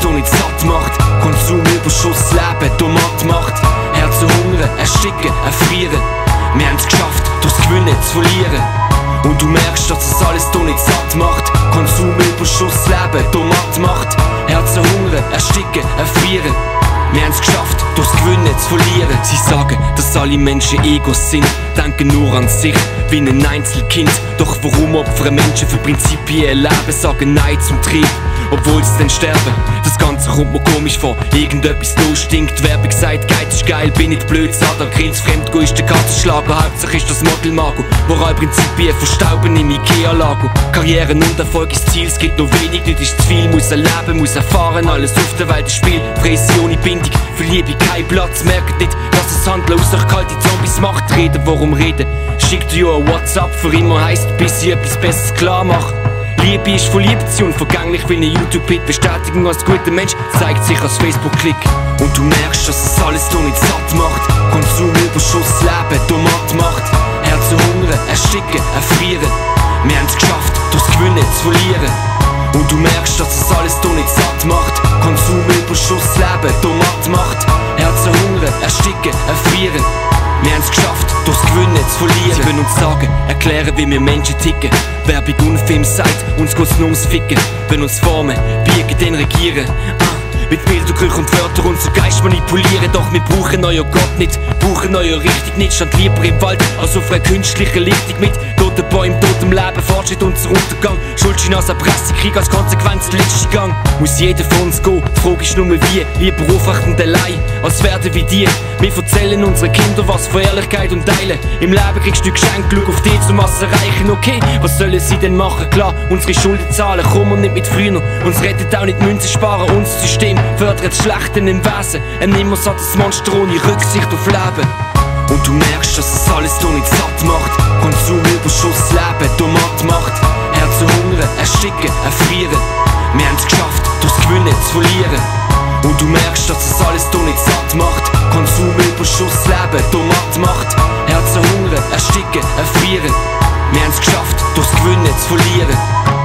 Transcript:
hier nicht satt macht. Konsumüberschuss, Leben, Tomat macht. Herzen hungern, ersticken, erfrieren. Wir haben's geschafft, durchs Gewinnen zu verlieren. Und du merkst, dass es alles hier nicht satt macht. Konsumüberschuss, Leben, Tomat macht. Herzen hungern, ersticken, erfrieren. Wir haben's geschafft, durchs Gewinnen zu verlieren. Sie sagen, dass alle Menschen Egos sind, denken nur an sich, wie ein Einzelkind. Doch warum opfern Menschen für Prinzipien ihr Leben, sagen Nein zum Trieb, obwohl sie dann sterben? Das Ganze kommt mir komisch vor, irgendetwas los stinkt. Werbung sagt, Geiz ist geil, bin nicht blöd, Sadar, Grills, Fremdgo ist der Katzenschlager. Hauptsache ist das Model Mago, Moral Prinzipien verstauben im Ikea-Lago. Karrieren und Erfolg ist Ziel, es gibt nur wenig, nicht ist zu viel. Muss erleben, muss erfahren, alles auf der Welt ist Spiel. Fresse ohne Bindung, für Liebe kein Platz. Merkt nicht, dass es Handeln aus euch kalte Zombies macht. Reden, worum reden? Schickt dir ein WhatsApp für immer heisst, bis ich etwas Besseres klar mache. Liebe ist verliebt, sie unvergänglich wie ein YouTube-Hit. Bestätigung als guter Mensch zeigt sich als Facebook-Klick. Und du merkst, dass es alles hier nicht satt macht. Konsumüberschuss, Leben, Tomat macht. Herzen hungern, ersticken, erfrieren. Wir haben's geschafft, durchs Gewinnen zu verlieren. Und du merkst, dass es alles hier nicht satt macht. Konsumüberschuss, Leben, Tomat macht. Herzen hungern, ersticken, erfrieren. Wir haben's geschafft, durchs Gewinnen zu verlieren. Wollen uns sagen, erklären, wie wir Menschen ticken. Werbung und Film sagt, uns geht's nur ums Ficken. Wollen uns formen, biegen, den regieren. Ah. Mit Bildergerüch und Wörter unser Geist manipulieren Doch wir brauchen euer Gott nicht, brauchen euer Richtung nicht Stand lieber im Wald als auf einer künstlichen Lichtung Mit toten Bäumen, totem Leben, Fortschritt unser Untergang. Schuldschein als Erpressung, Krieg als Konsequenz, letzte Gang. Muss jeder von uns gehen, die Frage ist nur wie Lieber aufrechtend allein, als werden wie dir Wir erzählen unseren Kindern was von Ehrlichkeit und Teilen. Im Leben kriegst du Geschenk, schau auf dich zum was erreichen Okay, was sollen sie denn machen? Klar, unsere Schulden zahlen, komm und nicht mit früher. Uns rettet auch nicht Münzen sparen, unser System fördert das Schlechte im Wesen. Ein nimmersattes Monster ohne Rücksicht auf Leben. Und du merkst, dass es alles hier nicht satt macht. Konsumüberschuss, Leben, Tomat macht. Herzen hungern, ersticken, erfrieren. Wir haben's geschafft, durchs Gewinnen zu verlieren. Und du merkst, dass es alles hier nicht satt macht. Konsumüberschuss, Leben, Tomat macht. Herzen hungern, ersticken, erfrieren. Wir haben's geschafft, durchs Gewinnen zu verlieren.